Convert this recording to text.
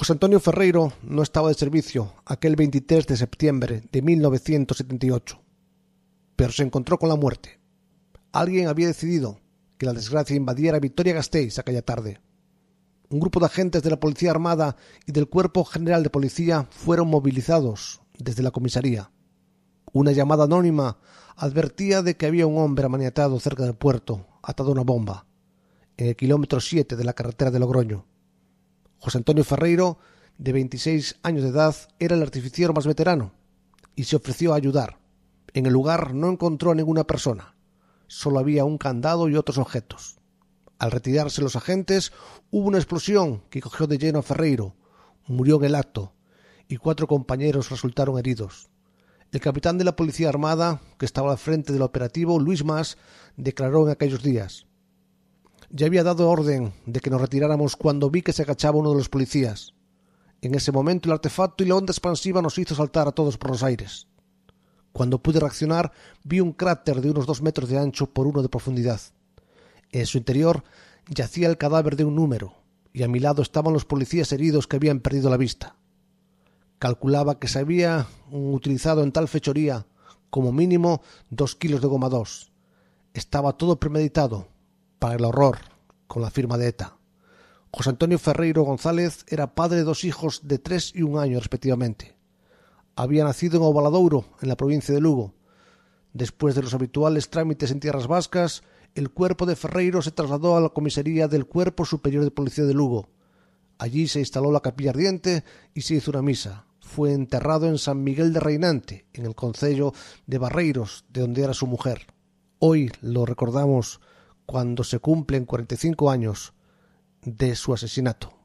José Antonio Ferreiro no estaba de servicio aquel 23 de septiembre de 1978, pero se encontró con la muerte. Alguien había decidido que la desgracia invadiera Victoria Gasteiz aquella tarde. Un grupo de agentes de la Policía Armada y del Cuerpo General de Policía fueron movilizados desde la comisaría. Una llamada anónima advertía de que había un hombre amaniatado cerca del puerto, atado a una bomba, en el kilómetro 7 de la carretera de Logroño. José Antonio Ferreiro, de 26 años de edad, era el artificiero más veterano y se ofreció a ayudar. En el lugar no encontró a ninguna persona. Solo había un candado y otros objetos. Al retirarse los agentes, hubo una explosión que cogió de lleno a Ferreiro. Murió en el acto y cuatro compañeros resultaron heridos. El capitán de la Policía Armada, que estaba al frente del operativo, Luis Mas, declaró en aquellos días ya había dado orden de que nos retiráramos cuando vi que se agachaba uno de los policías. En ese momento el artefacto y la onda expansiva nos hizo saltar a todos por los aires. Cuando pude reaccionar vi un cráter de unos dos metros de ancho por uno de profundidad. En su interior yacía el cadáver de un número, y a mi lado estaban los policías heridos que habían perdido la vista. Calculaba que se había utilizado en tal fechoría como mínimo dos kilos de goma dos. Estaba todo premeditado, para el horror con la firma de ETA. José Antonio Ferreiro González era padre de dos hijos de tres y un año respectivamente. Había nacido en Ovaladouro, en la provincia de Lugo. Después de los habituales trámites en tierras vascas, el cuerpo de Ferreiro se trasladó a la comisaría del Cuerpo Superior de Policía de Lugo. Allí se instaló la capilla ardiente y se hizo una misa. Fue enterrado en San Miguel de Reinante, en el concello de Barreiros, de donde era su mujer. Hoy lo recordamos cuando se cumplen 45 años de su asesinato.